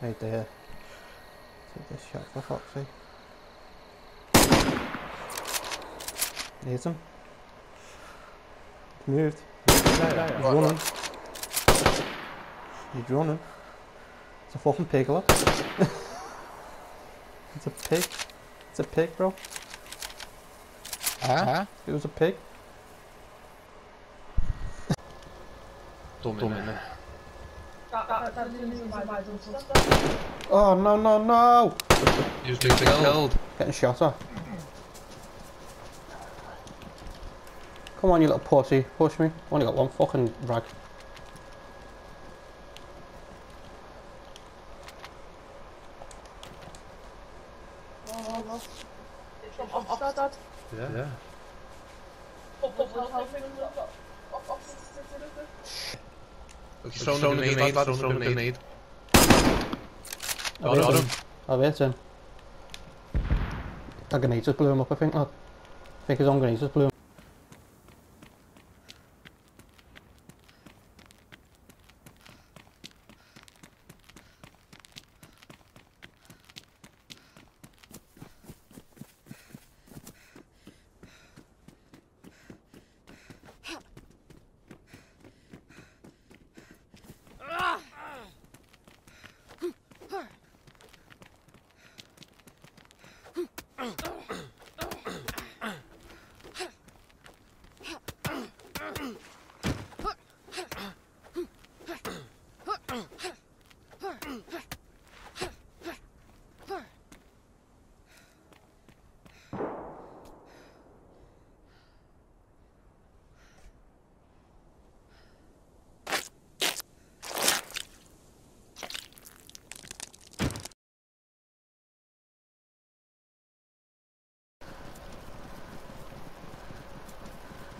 Right there. Take this shot for fuck's sake. Hit him. He's moved. He's running. He's running. It's a fucking pig, look. it's a pig. It's a pig, bro. Huh? It was a pig. Dum inne. Oh no no no! You've been killed. Getting shot at. Come on, you little pussy. Push me. i Only got one fucking rag. Yeah. yeah. Thrown a grenade, a grenade. I've hit Got him. him. I've hit him. That grenade just blew him up, I think, lad. I think his own grenade just blew him. Ugh.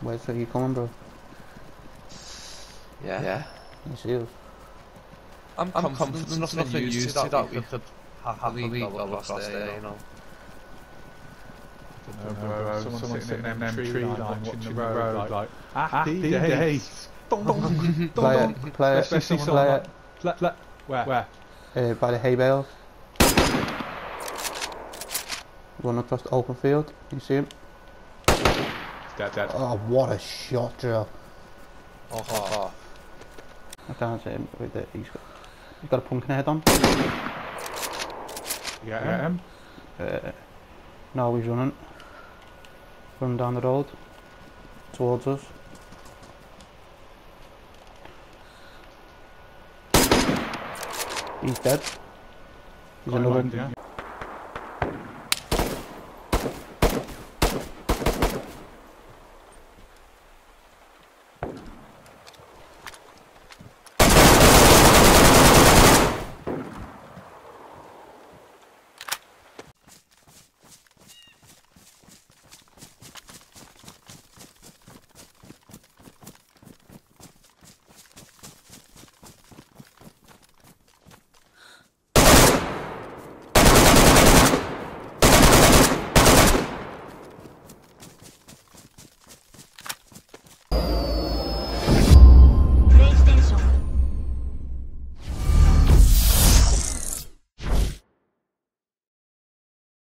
Where's you coming, bro? Yeah. Yeah. You see us? I'm, I'm confident enough in you to that, that we could happily go across there, you know. No, bro, someone, someone sitting in them tree line watching the road like, happy days. Dong, dong, dong, Play dong. it, play it, Especially play it. like, let, let, where? Where? Uh, by the hay bales. Run across the open field. You see him? Dead, dead. Oh, what a shot, Joe. Oh, ha, ha. I can't see him with it. He's got, he's got a pumpkin head on. Yeah, him. Uh, now he's running. Running down the road. Towards us. He's dead. He's Got another. on, yeah.